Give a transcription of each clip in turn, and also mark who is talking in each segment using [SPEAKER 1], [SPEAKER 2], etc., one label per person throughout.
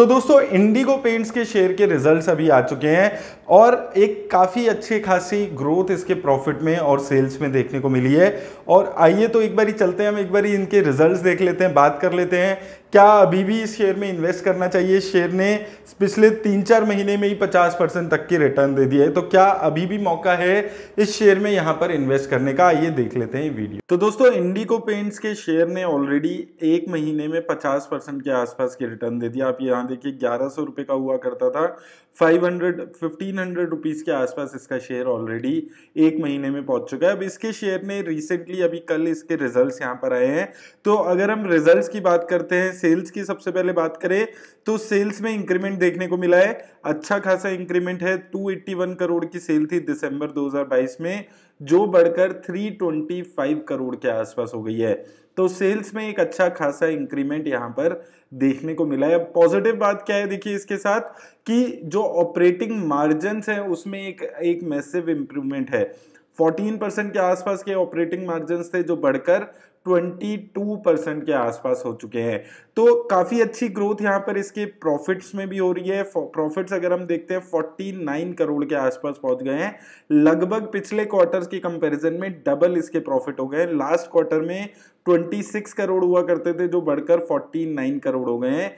[SPEAKER 1] तो दोस्तों Indigo Paints के शेयर के रिजल्ट्स अभी आ चुके हैं और एक काफ़ी अच्छी खासी ग्रोथ इसके प्रॉफिट में और सेल्स में देखने को मिली है। और आइए तो एक बारी चलते हैं, हम एक बारी इनके रिजल्ट्स देख लेते हैं, बात कर लेते हैं। क्या अभी भी इस शेयर में इन्वेस्ट करना चाहिए? शेयर ने पिछले तीन चार महीने में ही 50 परसेंट तक की रिटर्न दे दिया है। तो क्या अभी भी मौका है इस शेयर में यहाँ पर इन्वेस्ट करने का? आइए देख लेते हैं वीडियो तो दोस्तों इंडिको पेंट्स के शेयर ने ऑलरेडी एक महीने में 50 परसेंट के आसपास की रिटर्न दे दिया आप यहाँ देखिए, ग्यारह सौ का हुआ करता था। Five hundred fifteen hundred rupees के आसपास इसका शेयर ऑलरेडी एक महीने में पहुँच चुका है। अब इसके शेयर ने रिसेंटली अभी कल इसके रिजल्ट्स यहाँ पर आए हैं। तो अगर हम रिजल्ट्स की बात करते हैं सेल्स की सबसे पहले बात करें तो सेल्स में इंक्रीमेंट देखने को मिला है। अच्छा खासा इंक्रीमेंट है 281 करोड़ की सेल थी दिसंबर 2022 में, जो बढ़कर 325 करोड़ के आसपास हो गई है। तो सेल्स में एक अच्छा खासा इंक्रीमेंट यहाँ पर देखने को मिला है। पॉजिटिव बात क्या है देखिए इसके साथ, कि जो ऑपरेटिंग मार्जिन है, उसमें एक एक मैसिव इंप्रूवमेंट है। 14 परसेंट के आसपास के ऑपरेटिंग मार्जिन थे, जो बढ़कर 22 परसेंट के आसपास हो चुके हैं। तो काफ़ी अच्छी ग्रोथ यहाँ पर इसके प्रॉफिट्स में भी हो रही है। प्रॉफिट्स अगर हम देखते हैं 49 करोड़ के आसपास पहुँच गए हैं। लगभग पिछले क्वार्टर्स के कंपैरिजन में डबल इसके प्रॉफिट हो गए लास्ट क्वार्टर में 26 करोड़ हुआ करते थे, जो बढ़कर 49 करोड़ हो गए हैं।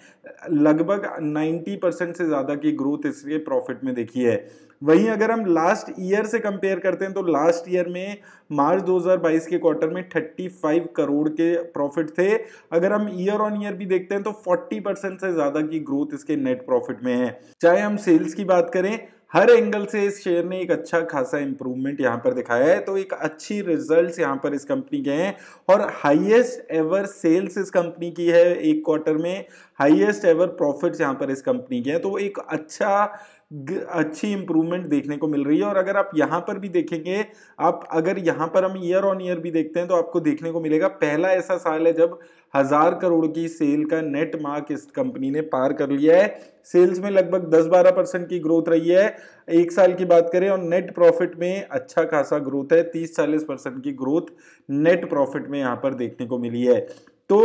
[SPEAKER 1] लगभग 90 परसेंट से ज़्यादा की ग्रोथ इसके प्रॉफिट में देखी है। वहीं अगर हम लास्ट ईयर से कंपेयर करते हैं तो लास्ट ईयर में मार्च 2022 के क्वार्टर में 35 करोड़ के प्रॉफिट थे। अगर हम ईयर ऑन ईयर भी देखते हैं तो 40 परसेंट से ज़्यादा की ग्रोथ इसके नेट प्रॉफिट में है। चाहे हम सेल्स की बात करें, हर एंगल से इस शेयर ने एक अच्छा खासा इंप्रूवमेंट यहाँ पर दिखाया है। तो एक अच्छी रिजल्ट्स यहाँ पर इस कंपनी के हैं। और हाईएस्ट एवर सेल्स इस कंपनी की है एक क्वार्टर में। हाईएस्ट एवर प्रॉफिट्स यहाँ पर इस कंपनी के हैं। तो एक अच्छा अच्छी इंप्रूवमेंट देखने को मिल रही है और अगर आप यहाँ पर भी देखेंगे, आप अगर यहाँ पर हम ईयर ऑन ईयर भी देखते हैं तो आपको देखने को मिलेगा, पहला ऐसा साल है जब हज़ार करोड़ की सेल का नेट मार्क इस कंपनी ने पार कर लिया है। सेल्स में लगभग 10-12 परसेंट की ग्रोथ रही है। एक साल की बात करें और नेट प्रॉफिट में अच्छा खासा ग्रोथ है 30-40 परसेंट की ग्रोथ नेट प्रॉफिट में यहाँ पर देखने को मिली है। तो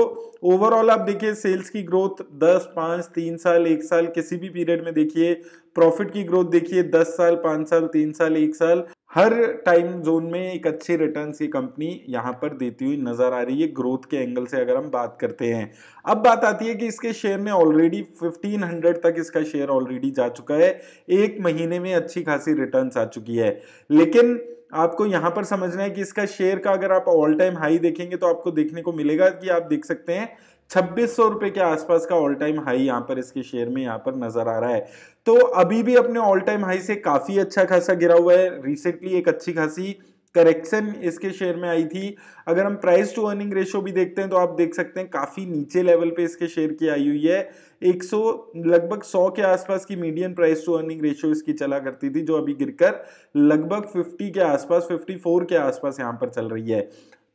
[SPEAKER 1] ओवरऑल आप देखिए सेल्स की ग्रोथ 10, 5, 3 साल एक साल किसी भी पीरियड में देखिए प्रॉफिट की ग्रोथ देखिए 10 साल 5 साल तीन साल एक साल हर टाइम जोन में एक अच्छे रिटर्न की कंपनी यहाँ पर देती हुई नज़र आ रही है ग्रोथ के एंगल से अगर हम बात करते हैं। अब बात आती है कि इसके शेयर ने ऑलरेडी 1500 तक इसका शेयर ऑलरेडी जा चुका है एक महीने में अच्छी खासी रिटर्न आ चुकी है। लेकिन आपको यहाँ पर समझना है कि इसका शेयर का अगर आप ऑल टाइम हाई देखेंगे तो आपको देखने को मिलेगा कि आप देख सकते हैं छब्बीस सौ रुपए के आसपास का ऑल टाइम हाई यहाँ पर इसके शेयर में यहाँ पर नज़र आ रहा है। तो अभी भी अपने ऑल टाइम हाई से काफ़ी अच्छा खासा गिरा हुआ है। रिसेंटली एक अच्छी खासी करेक्शन इसके शेयर में आई थी। अगर हम प्राइस टू अर्निंग रेशियो भी देखते हैं तो आप देख सकते हैं काफ़ी नीचे लेवल पे इसके शेयर की आई हुई है। 100 लगभग 100 के आसपास की medium price to earning ratio इसकी चला करती थी, जो अभी गिरकर लगभग 50 के आसपास 54 के आसपास यहाँ पर चल रही है।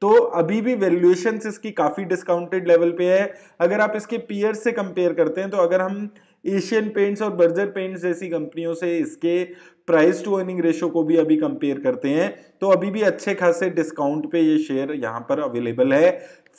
[SPEAKER 1] तो अभी भी वैल्यूएशन इसकी काफ़ी डिस्काउंटेड लेवल पे है। अगर आप इसके पीयर से कंपेयर करते हैं तो अगर हम एशियन पेंट्स और बर्जर पेंट्स जैसी कंपनियों से इसके प्राइस टू अर्निंग रेशो को भी अभी कंपेयर करते हैं। तो अभी भी अच्छे खासे डिस्काउंट पे ये शेयर यहाँ पर अवेलेबल है।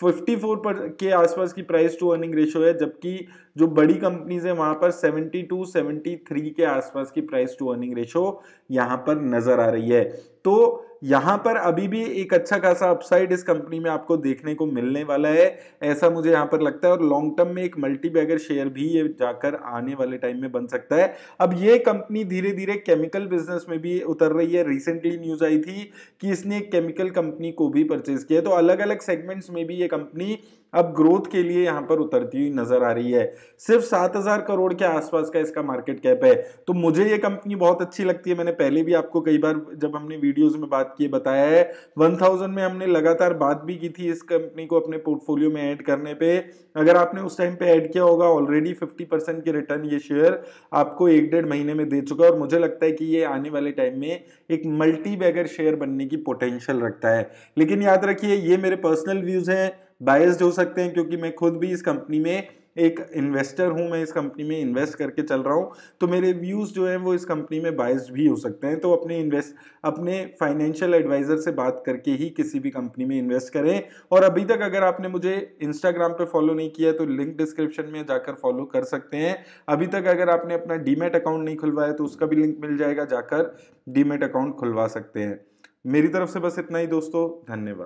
[SPEAKER 1] 54 पर के आसपास की प्राइस टू अर्निंग रेशो है, जबकि जो बड़ी कंपनीज़ है वहाँ पर 72 73 के आसपास की प्राइस टू अर्निंग रेशो यहाँ पर नज़र आ रही है। तो यहाँ पर अभी भी एक अच्छा खासा अपसाइड इस कंपनी में आपको देखने को मिलने वाला है। ऐसा मुझे यहाँ पर लगता है और लॉन्ग टर्म में एक मल्टी बैगर शेयर भी ये जाकर आने वाले टाइम में बन सकता है। अब ये कंपनी धीरे धीरे केमिकल बिज़नेस में भी उतर रही है। रिसेंटली न्यूज़ आई थी कि इसने एक केमिकल कंपनी को भी परचेज किया तो अलग अलग सेगमेंट्स में भी ये कंपनी अब ग्रोथ के लिए यहाँ पर उतरती हुई नज़र आ रही है। सिर्फ़ सात हज़ार करोड़ के आसपास का इसका मार्केट कैप है। तो मुझे ये कंपनी बहुत अच्छी लगती है। मैंने पहले भी आपको कई बार जब हमने वीडियोस में बात की बताया है। वन थाउज़ेंड में हमने लगातार बात भी की थी इस कंपनी को अपने पोर्टफोलियो में ऐड करने पे। अगर आपने उस टाइम पे ऐड किया होगा ऑलरेडी फिफ्टी परसेंट के रिटर्न ये शेयर आपको एक डेढ़ महीने में दे चुका है और मुझे लगता है कि ये आने वाले टाइम में एक मल्टी बैगर शेयर बनने की पोटेंशियल रखता है। लेकिन याद रखिए, ये मेरे पर्सनल व्यूज़ हैं। बायस्ड हो सकते हैं क्योंकि मैं खुद भी इस कंपनी में एक इन्वेस्टर हूँ मैं इस कंपनी में इन्वेस्ट करके चल रहा हूँ तो मेरे व्यूज़ जो हैं वो इस कंपनी में बायस्ड भी हो सकते हैं। तो अपने इन्वेस्ट अपने फाइनेंशियल एडवाइज़र से बात करके ही किसी भी कंपनी में इन्वेस्ट करें। और अभी तक अगर आपने मुझे इंस्टाग्राम पे फॉलो नहीं किया तो लिंक डिस्क्रिप्शन में जाकर फॉलो कर सकते हैं। अभी तक अगर आपने अपना डीमेट अकाउंट नहीं खुलवाया तो उसका भी लिंक मिल जाएगा, जाकर डीमेट अकाउंट खुलवा सकते हैं। मेरी तरफ़ से बस इतना ही दोस्तों, धन्यवाद।